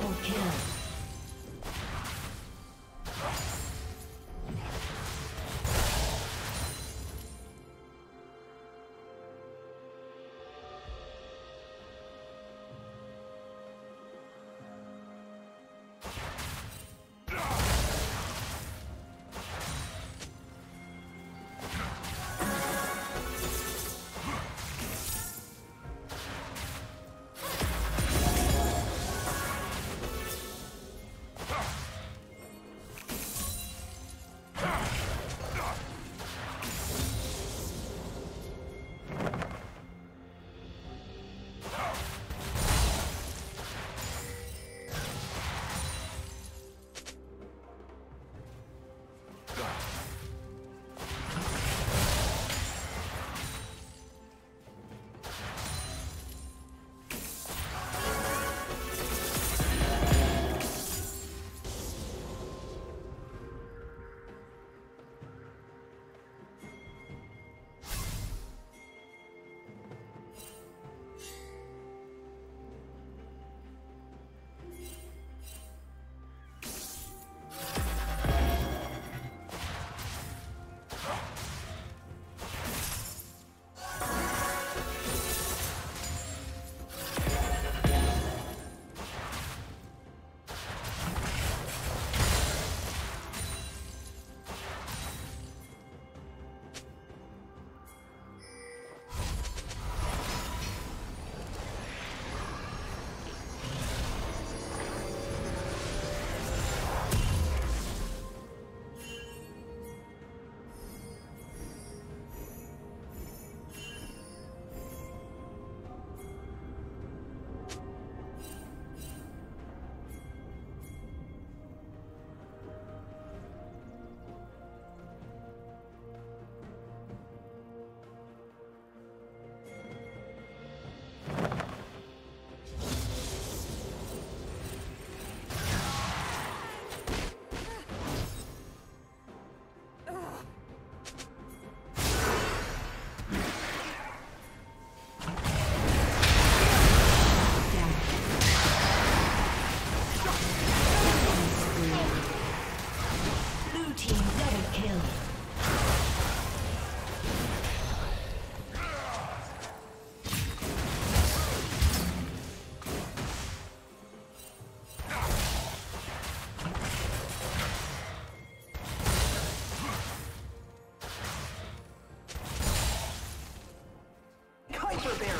double kill. overbearing.